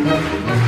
Música